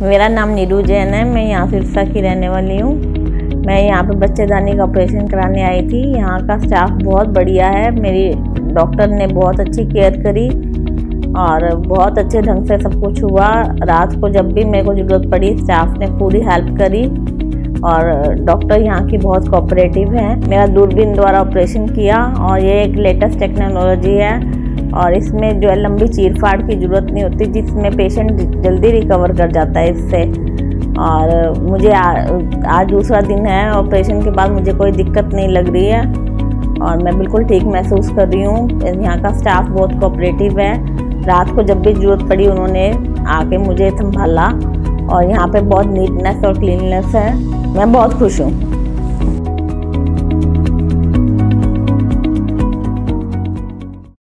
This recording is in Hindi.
मेरा नाम नीरू जैन है, मैं यहाँ सिरसा की रहने वाली हूँ। मैं यहाँ पे बच्चेदानी का ऑपरेशन कराने आई थी। यहाँ का स्टाफ बहुत बढ़िया है, मेरी डॉक्टर ने बहुत अच्छी केयर करी और बहुत अच्छे ढंग से सब कुछ हुआ। रात को जब भी मेरे को ज़रूरत पड़ी स्टाफ ने पूरी हेल्प करी और डॉक्टर यहाँ की बहुत कोऑपरेटिव है। मेरा दूरबीन द्वारा ऑपरेशन किया और ये एक लेटेस्ट टेक्नोलॉजी है। और इसमें जो है लंबी चीर फाड़ की ज़रूरत नहीं होती जिसमें पेशेंट जल्दी रिकवर कर जाता है इससे। और मुझे आ, आज दूसरा दिन है ऑपरेशन के बाद मुझे कोई दिक्कत नहीं लग रही है। और मैं बिल्कुल ठीक महसूस कर रही हूँ। यहाँ का स्टाफ बहुत कोऑपरेटिव है। रात को जब भी ज़रूरत पड़ी उन्होंने आके मुझे संभाला। और यहाँ पे बहुत नीटनेस और क्लीननेस है। मैं बहुत खुश हूँ।